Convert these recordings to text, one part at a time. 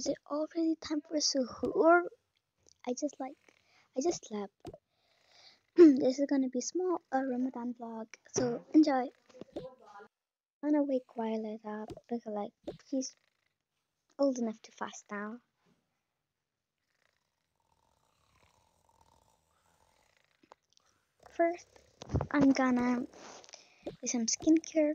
Is it already time for suhoor? I just like, I just slept. this is gonna be small a Ramadan vlog, so enjoy. I'm gonna wake Violet up because like he's old enough to fast now. First, I'm gonna do some skincare.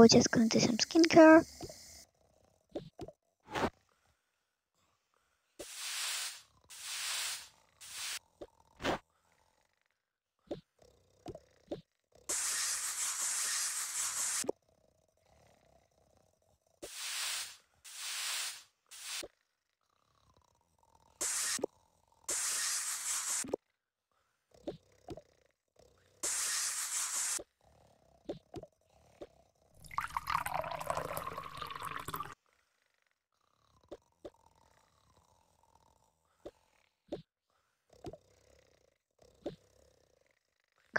We're just gonna do some skincare.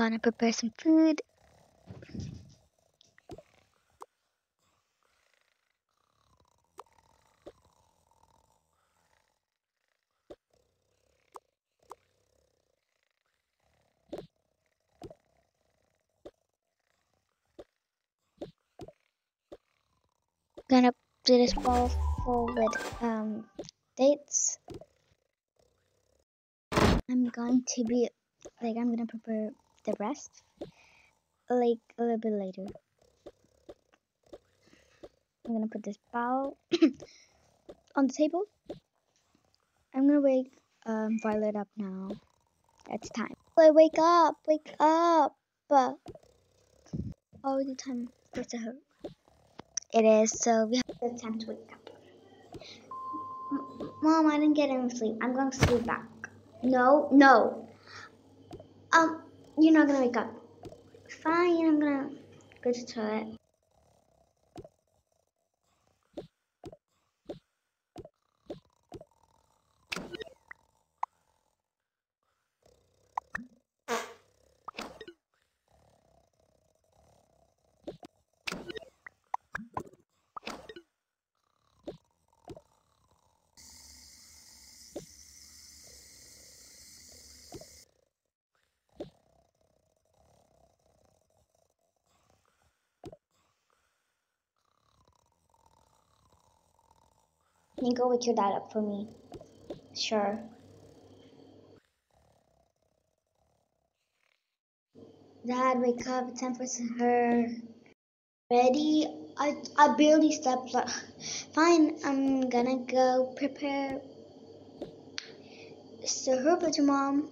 Gonna prepare some food. Gonna do this bowl full with um dates. I'm going to be like I'm gonna prepare the rest like a little bit later. I'm gonna put this bowl on the table. I'm gonna wake um, Violet up now. It's time. Violet, wake up! Wake up! But all the time for her. It is, so we have the time to wake up. M Mom, I didn't get any sleep. I'm going to sleep back. No, no. Um, you're not gonna wake up. Fine, I'm gonna go to the toilet. You go wake your dad up for me? Sure. Dad, wake up. It's time for her. Ready? I, I barely slept. Fine, I'm gonna go prepare her with your mom.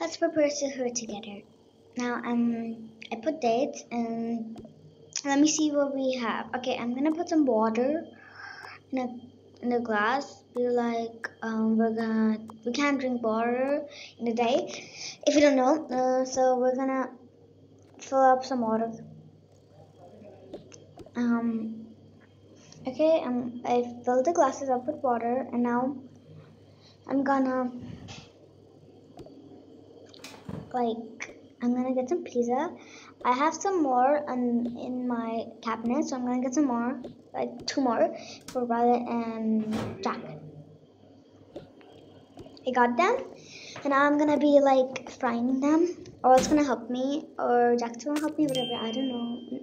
Let's prepare her together. Now, um, I put dates and let me see what we have. Okay, I'm gonna put some water in a in a glass. Be like, um, we're gonna we can't drink water in a day if you don't know. Uh, so we're gonna fill up some water. Um. Okay, um, I filled the glasses up with water, and now I'm gonna like I'm gonna get some pizza. I have some more on, in my cabinet, so I'm gonna get some more, like two more for Violet and Jack. I got them, and now I'm gonna be like frying them, or it's gonna help me, or Jack's gonna help me, whatever. I don't know.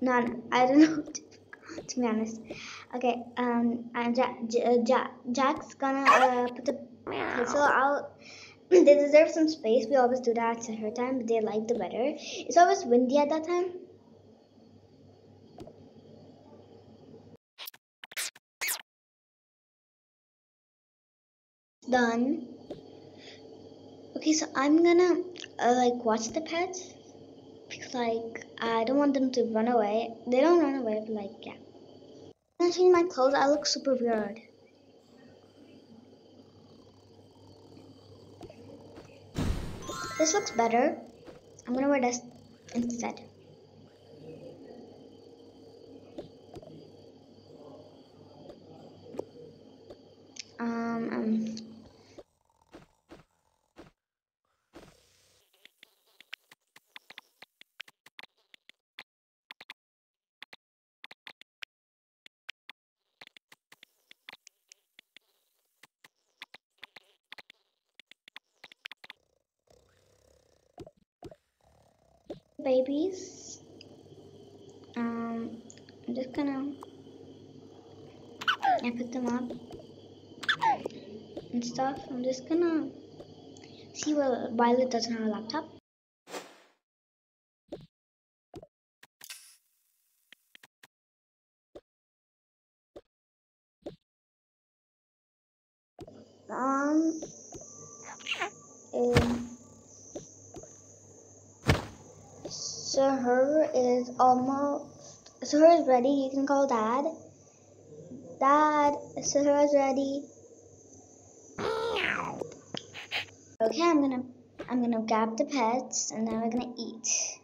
None. I don't know. to be honest. Okay. Um. And Jack, Jack, Jack's gonna uh, put the pencil out they deserve some space. We always do that at her time, but they like the weather. It's always windy at that time. Done. Okay, so I'm gonna uh, like watch the pets because like I don't want them to run away. They don't run away, but like yeah. When I change my clothes, I look super weird. This looks better. I'm gonna wear this instead. Um, um babies. Um, I'm just gonna I pick them up and stuff. I'm just gonna see what Violet does on her laptop. Um, um So her is almost, suhoor is ready. You can call dad. Dad, suhoor is ready. Okay, I'm gonna, I'm gonna grab the pets and then we're gonna eat.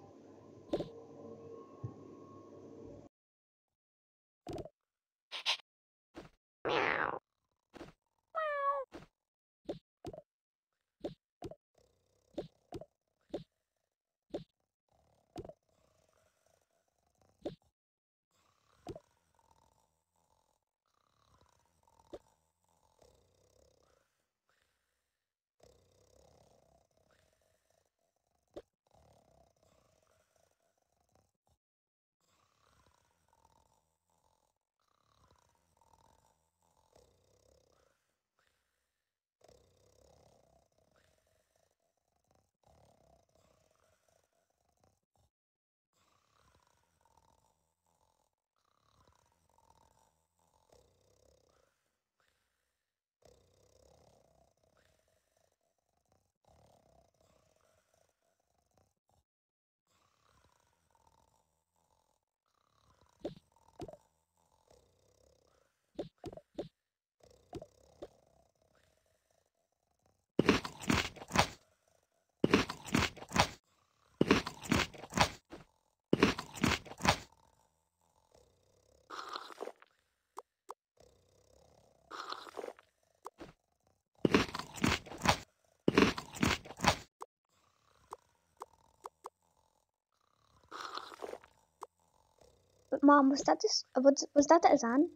Mom, was that this? Was was that the azan?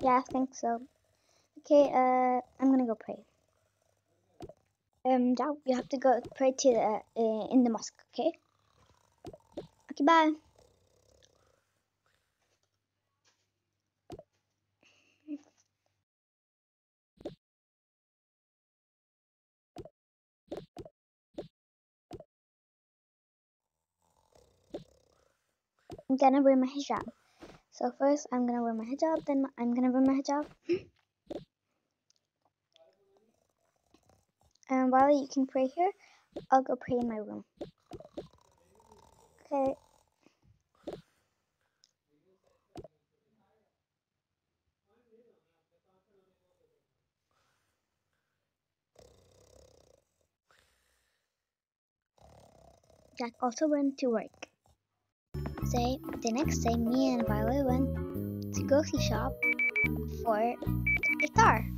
Yeah, I think so. Okay, uh, I'm gonna go pray. Um, Dad, you have to go pray to the uh, in the mosque. Okay. Okay, bye. I'm gonna wear my hijab. So first I'm gonna wear my hijab, then I'm gonna wear my hijab. and while you can pray here, I'll go pray in my room. Okay. Jack also went to work. Say the next day, me and Violet went to grocery shop for iftar.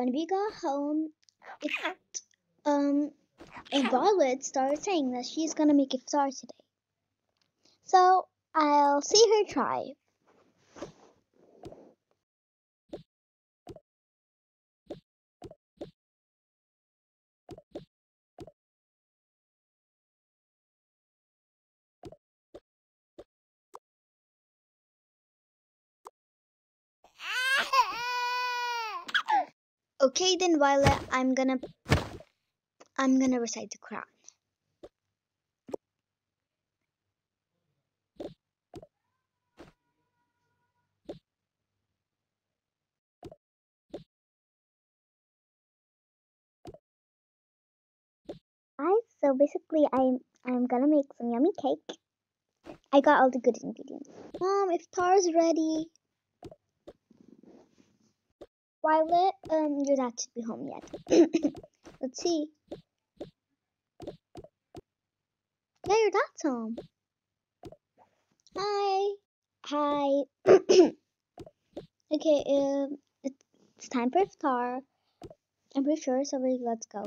When we got home, it um and Violet started saying that she's gonna make iftar today. So I'll see her try. Okay then Violet, I'm gonna I'm gonna recite the Quran. Guys, so basically I'm I'm gonna make some yummy cake. I got all the good ingredients. Mom, iftar's ready. Violet, um, your dad should be home yet. Let's see. Yeah, your dad's home. Hi. Hi. okay, um, it's time for iftar. I'm pretty sure, so let's go.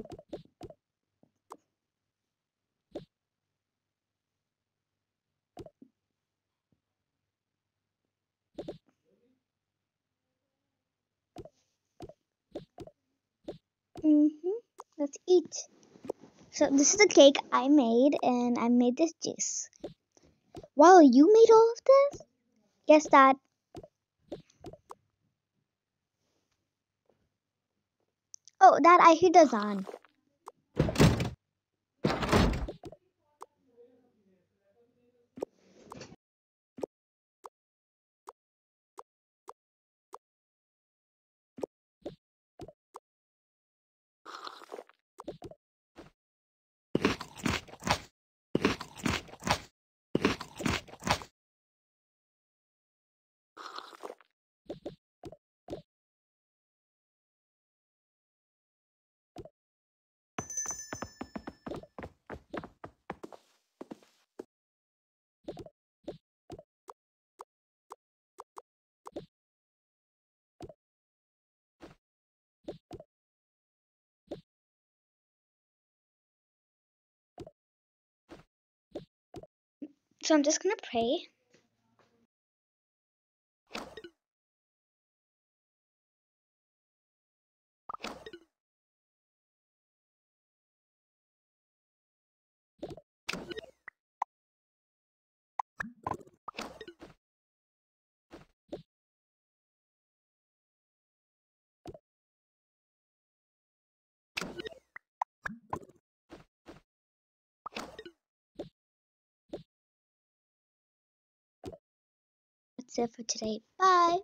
Let's eat. So this is the cake I made, and I made this juice. Wow, you made all of this? Yes, Dad. Oh, Dad, I hear the on. So I'm just gonna pray. That's it for today. Bye.